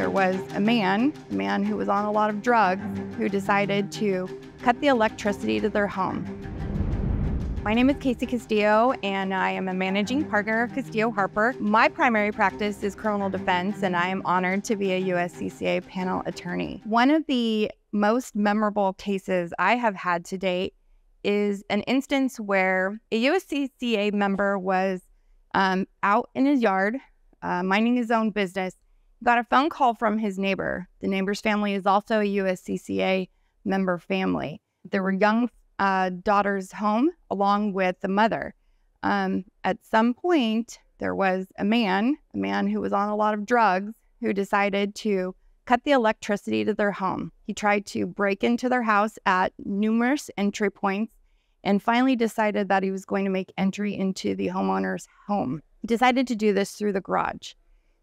there was a man, a man who was on a lot of drugs, who decided to cut the electricity to their home. My name is Kasey Castillo, and I am a managing partner of Castillo Harper. My primary practice is criminal defense, and I am honored to be a USCCA panel attorney. One of the most memorable cases I have had to date is an instance where a USCCA member was um, out in his yard, uh, minding his own business, got a phone call from his neighbor. The neighbor's family is also a USCCA member family. There were young uh, daughters home along with the mother. Um, at some point, there was a man, a man who was on a lot of drugs, who decided to cut the electricity to their home. He tried to break into their house at numerous entry points and finally decided that he was going to make entry into the homeowner's home. He decided to do this through the garage.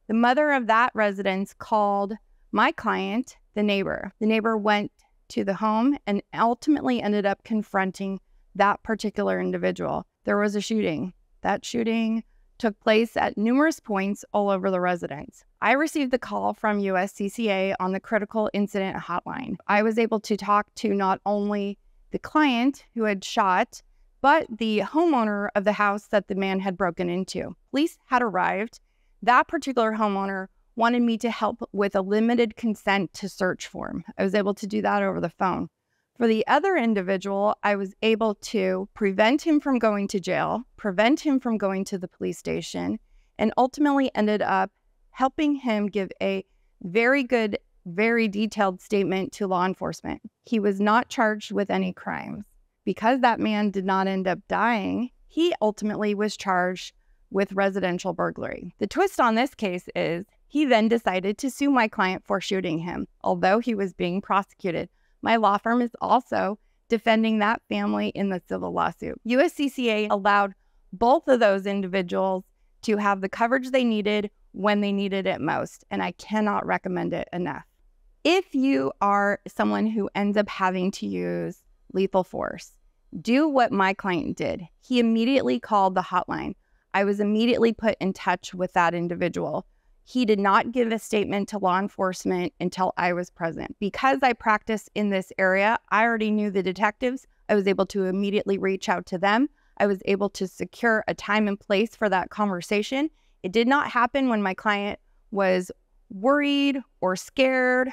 The mother of that residence called my client, the neighbor. The neighbor went to the home and ultimately ended up confronting that particular individual. There was a shooting. That shooting took place at numerous points all over the residence. I received the call from USCCA on the critical incident hotline. I was able to talk to not only the client who had shot, but the homeowner of the house that the man had broken into. Police had arrived. That particular homeowner wanted me to help with a limited consent to search form. I was able to do that over the phone. For the other individual, I was able to prevent him from going to jail, prevent him from going to the police station, and ultimately ended up helping him give a very good, very detailed statement to law enforcement. He was not charged with any crimes. Because that man did not end up dying, he ultimately was charged with residential burglary. The twist on this case is he then decided to sue my client for shooting him, although he was being prosecuted. My law firm is also defending that family in the civil lawsuit. USCCA allowed both of those individuals to have the coverage they needed when they needed it most, and I cannot recommend it enough. If you are someone who ends up having to use lethal force, do what my client did. He immediately called the hotline. I was immediately put in touch with that individual. He did not give a statement to law enforcement until I was present. Because I practice in this area, I already knew the detectives. I was able to immediately reach out to them. I was able to secure a time and place for that conversation. It did not happen when my client was worried or scared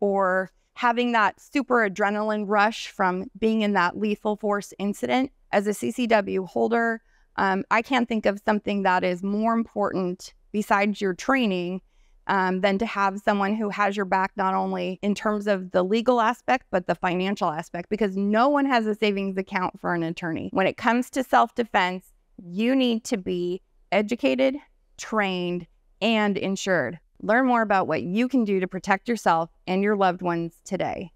or having that super adrenaline rush from being in that lethal force incident. As a CCW holder, um, I can't think of something that is more important besides your training um, than to have someone who has your back not only in terms of the legal aspect but the financial aspect because no one has a savings account for an attorney. When it comes to self-defense you need to be educated trained and insured. Learn more about what you can do to protect yourself and your loved ones today